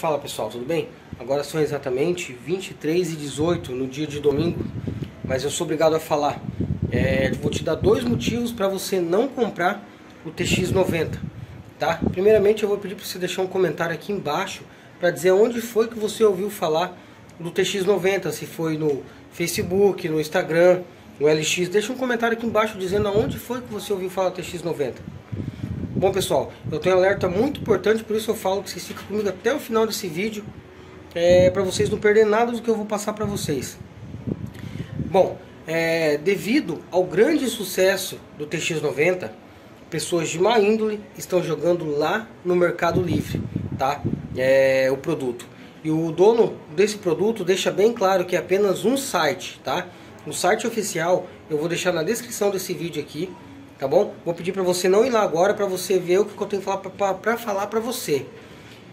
Fala pessoal, tudo bem? Agora são exatamente 23 e 18 no dia de domingo, mas eu sou obrigado a falar. É, vou te dar dois motivos para você não comprar o TX90, tá? Primeiramente eu vou pedir para você deixar um comentário aqui embaixo para dizer onde foi que você ouviu falar do TX90, se foi no Facebook, no Instagram, no LX. Deixa um comentário aqui embaixo dizendo aonde foi que você ouviu falar do TX90. Bom pessoal, eu tenho um alerta muito importante, por isso eu falo que vocês ficam comigo até o final desse vídeo, é, para vocês não perderem nada do que eu vou passar para vocês. Bom, é, devido ao grande sucesso do TX90, pessoas de má índole estão jogando lá no Mercado Livre, tá? É, o produto. E o dono desse produto deixa bem claro que é apenas um site, tá? O site oficial eu vou deixar na descrição desse vídeo aqui tá bom? Vou pedir para você não ir lá agora para você ver o que eu tenho para falar para você.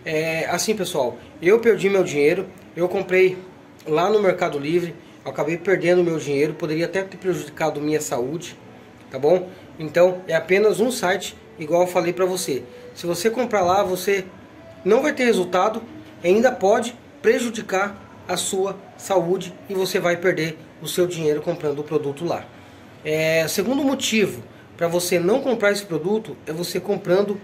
É, assim, pessoal, eu perdi meu dinheiro, eu comprei lá no Mercado Livre, acabei perdendo meu dinheiro, poderia até ter prejudicado minha saúde, tá bom? Então, é apenas um site, igual eu falei para você. Se você comprar lá, você não vai ter resultado, ainda pode prejudicar a sua saúde e você vai perder o seu dinheiro comprando o produto lá. É, segundo motivo, para você não comprar esse produto é você comprando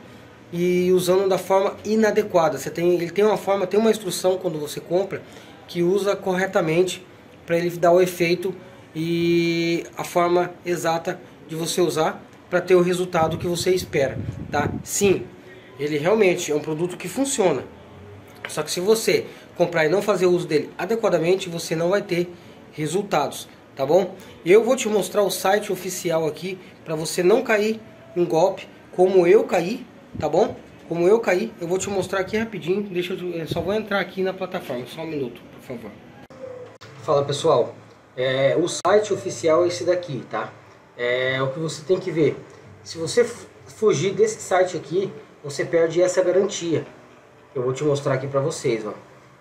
e usando da forma inadequada. Você tem, ele tem uma forma, tem uma instrução quando você compra que usa corretamente para ele dar o efeito e a forma exata de você usar para ter o resultado que você espera, tá? Sim, ele realmente é um produto que funciona. Só que se você comprar e não fazer uso dele adequadamente, você não vai ter resultados tá bom? Eu vou te mostrar o site oficial aqui para você não cair em golpe como eu caí, tá bom? Como eu caí, eu vou te mostrar aqui rapidinho. Deixa eu, eu só vou entrar aqui na plataforma, só um minuto, por favor. Fala pessoal, é, o site oficial é esse daqui, tá? É o que você tem que ver. Se você fugir desse site aqui, você perde essa garantia. Eu vou te mostrar aqui para vocês, ó.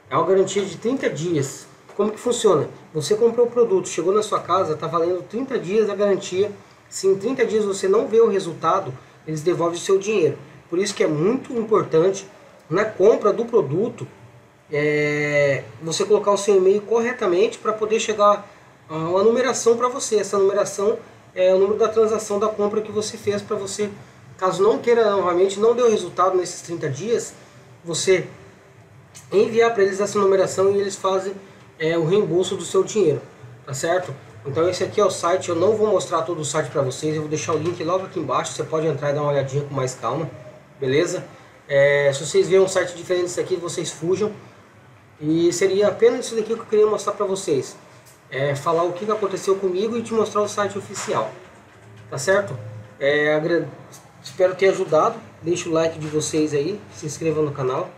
É uma garantia de 30 dias como que funciona? Você comprou o produto, chegou na sua casa, está valendo 30 dias a garantia. Se em 30 dias você não vê o resultado, eles devolvem o seu dinheiro. Por isso que é muito importante na compra do produto é, você colocar o seu e-mail corretamente para poder chegar a uma numeração para você. Essa numeração é o número da transação da compra que você fez para você. Caso não queira novamente, não deu resultado nesses 30 dias, você enviar para eles essa numeração e eles fazem é, o reembolso do seu dinheiro, tá certo? Então esse aqui é o site, eu não vou mostrar todo o site para vocês, eu vou deixar o link logo aqui embaixo, você pode entrar e dar uma olhadinha com mais calma, beleza? É, se vocês verem um site diferente desse aqui, vocês fujam. E seria apenas isso daqui que eu queria mostrar para vocês. É, falar o que aconteceu comigo e te mostrar o site oficial. Tá certo? É, espero ter ajudado. Deixe o like de vocês aí, se inscreva no canal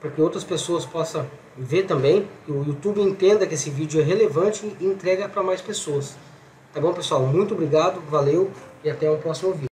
para que outras pessoas possam ver também, o YouTube entenda que esse vídeo é relevante e entrega para mais pessoas. Tá bom, pessoal? Muito obrigado, valeu e até o próximo vídeo.